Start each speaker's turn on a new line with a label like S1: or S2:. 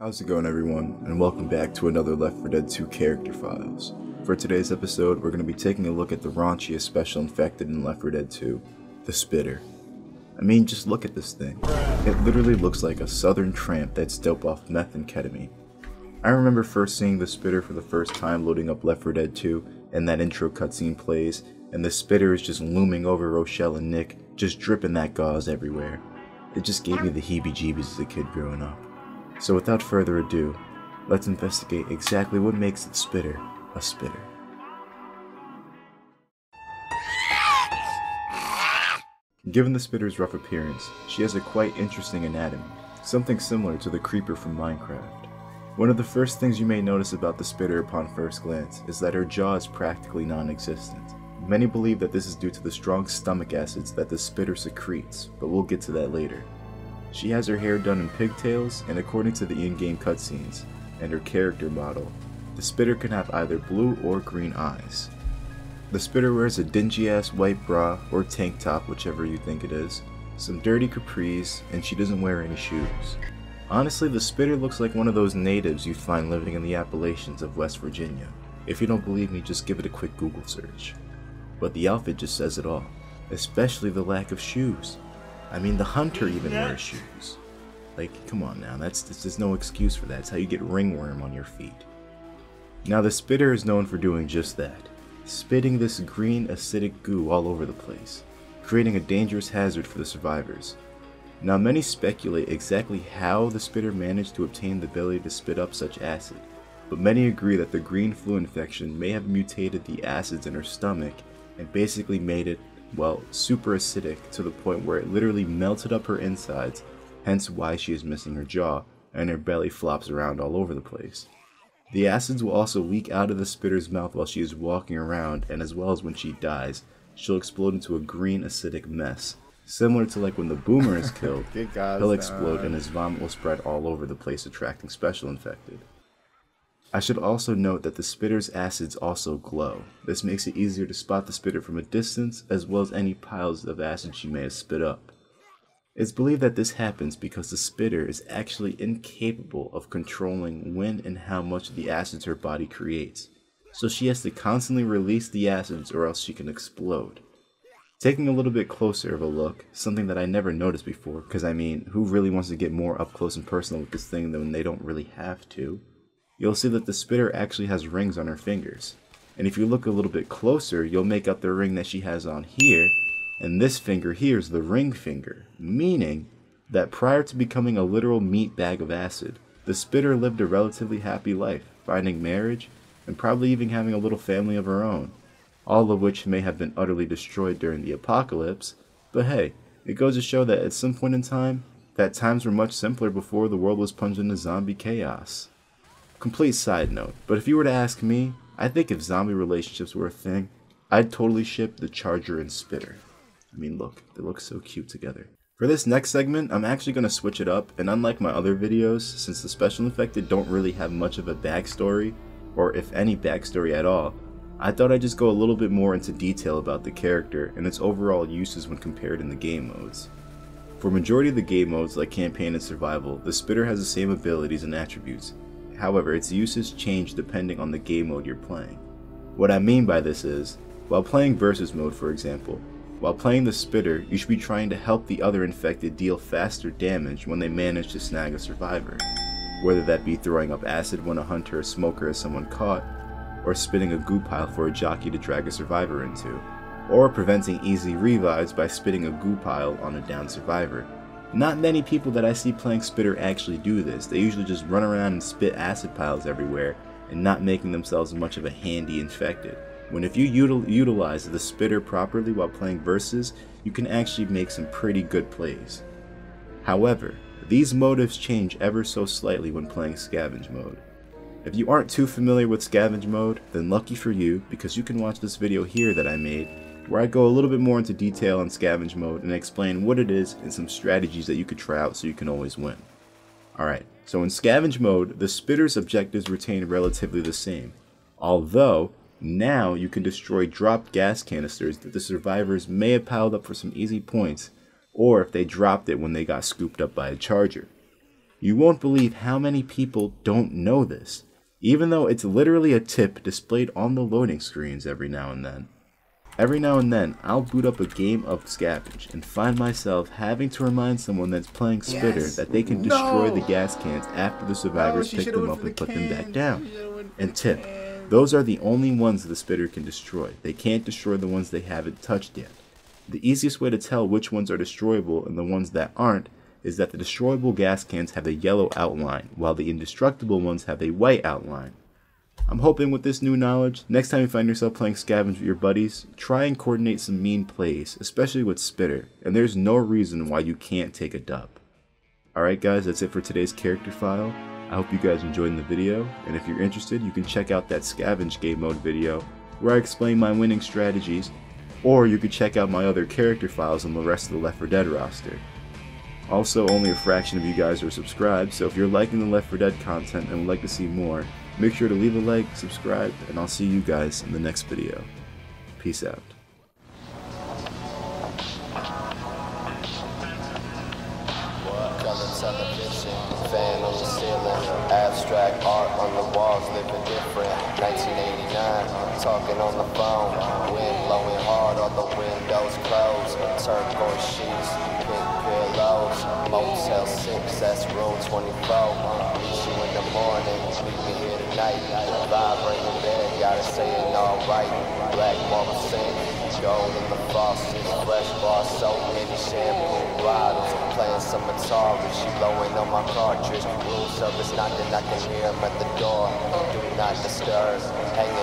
S1: How's it going everyone, and welcome back to another Left 4 Dead 2 Character Files. For today's episode, we're going to be taking a look at the raunchiest special infected in Left 4 Dead 2, the Spitter. I mean, just look at this thing. It literally looks like a southern tramp that's dope off meth and ketamine. I remember first seeing the Spitter for the first time loading up Left 4 Dead 2, and that intro cutscene plays, and the Spitter is just looming over Rochelle and Nick, just dripping that gauze everywhere. It just gave me the heebie-jeebies as a kid growing up. So without further ado, let's investigate exactly what makes the spitter a spitter. Given the spitter's rough appearance, she has a quite interesting anatomy, something similar to the creeper from Minecraft. One of the first things you may notice about the spitter upon first glance is that her jaw is practically non-existent. Many believe that this is due to the strong stomach acids that the spitter secretes, but we'll get to that later. She has her hair done in pigtails, and according to the in-game cutscenes and her character model, the Spitter can have either blue or green eyes. The Spitter wears a dingy-ass white bra or tank top, whichever you think it is, some dirty capris, and she doesn't wear any shoes. Honestly, the Spitter looks like one of those natives you'd find living in the Appalachians of West Virginia. If you don't believe me, just give it a quick Google search. But the outfit just says it all, especially the lack of shoes. I mean, the hunter even wears shoes. Like, come on now, that's, there's no excuse for that. It's how you get ringworm on your feet. Now, the spitter is known for doing just that, spitting this green acidic goo all over the place, creating a dangerous hazard for the survivors. Now, many speculate exactly how the spitter managed to obtain the ability to spit up such acid, but many agree that the green flu infection may have mutated the acids in her stomach and basically made it well, super acidic to the point where it literally melted up her insides, hence why she is missing her jaw, and her belly flops around all over the place. The acids will also leak out of the spitter's mouth while she is walking around, and as well as when she dies, she'll explode into a green acidic mess. Similar to like when the boomer is killed, he'll explode and his vomit will spread all over the place, attracting special infected. I should also note that the spitter's acids also glow. This makes it easier to spot the spitter from a distance, as well as any piles of acid she may have spit up. It's believed that this happens because the spitter is actually incapable of controlling when and how much of the acids her body creates, so she has to constantly release the acids or else she can explode. Taking a little bit closer of a look, something that I never noticed before, because I mean, who really wants to get more up close and personal with this thing when they don't really have to? You'll see that the spitter actually has rings on her fingers. And if you look a little bit closer, you'll make out the ring that she has on here, and this finger here is the ring finger, meaning that prior to becoming a literal meat bag of acid, the spitter lived a relatively happy life, finding marriage, and probably even having a little family of her own, all of which may have been utterly destroyed during the apocalypse, but hey, it goes to show that at some point in time, that times were much simpler before the world was plunged into zombie chaos. Complete side note, but if you were to ask me, I think if zombie relationships were a thing, I'd totally ship the Charger and Spitter. I mean, look, they look so cute together. For this next segment, I'm actually going to switch it up, and unlike my other videos, since the special infected don't really have much of a backstory, or if any backstory at all, I thought I'd just go a little bit more into detail about the character and its overall uses when compared in the game modes. For majority of the game modes like campaign and survival, the Spitter has the same abilities and attributes, However, its uses change depending on the game mode you're playing. What I mean by this is, while playing versus mode for example, while playing the spitter, you should be trying to help the other infected deal faster damage when they manage to snag a survivor. Whether that be throwing up acid when a hunter or smoker is someone caught, or spitting a goo pile for a jockey to drag a survivor into, or preventing easy revives by spitting a goo pile on a downed survivor. Not many people that I see playing Spitter actually do this. They usually just run around and spit acid piles everywhere and not making themselves much of a handy infected. When if you util utilize the Spitter properly while playing Versus, you can actually make some pretty good plays. However, these motives change ever so slightly when playing Scavenge mode. If you aren't too familiar with Scavenge mode, then lucky for you because you can watch this video here that I made where I go a little bit more into detail on scavenge mode and explain what it is and some strategies that you could try out so you can always win. Alright, so in scavenge mode, the spitter's objectives retain relatively the same, although now you can destroy dropped gas canisters that the survivors may have piled up for some easy points, or if they dropped it when they got scooped up by a charger. You won't believe how many people don't know this, even though it's literally a tip displayed on the loading screens every now and then. Every now and then, I'll boot up a game of Scavenge and find myself having to remind someone that's playing Spitter
S2: Yes.
S1: that they can destroy
S2: No.
S1: the gas cans after the survivors
S2: she
S1: pick them up and
S2: the
S1: put them back down.
S2: She should've went for
S1: And tip,
S2: cans.
S1: those are the only ones the Spitter can destroy. They can't destroy the ones they haven't touched yet. The easiest way to tell which ones are destroyable and the ones that aren't is that the destroyable gas cans have a yellow outline, while the indestructible ones have a white outline. I'm hoping with this new knowledge, next time you find yourself playing scavenge with your buddies, try and coordinate some mean plays, especially with Spitter, and there's no reason why you can't take a dub. Alright guys, that's it for today's character file. I hope you guys enjoyed the video, and if you're interested, you can check out that scavenge game mode video where I explain my winning strategies, or you could check out my other character files on the rest of the Left 4 Dead roster. Also, only a fraction of you guys are subscribed, so if you're liking the Left 4 Dead content and would like to see more, make sure to leave a like, subscribe, and I'll see you guys in the next video. Peace out.
S3: Abstract art on the walls, living different. 1989, talking on the phone, wind blowing hard, all the windows closed. Turquoise sheets, pink Motel 6, that's room 24. Meet you in the morning, meet me here tonight. Vibrating bed, gotta say it all right. Black marble sink, gold in the faucet, fresh bar soap, many shampoo bottles. Playing some Atari, she blowing on my cartridge. Room service knocking, I can hear him at the door. Do not disturb, hanging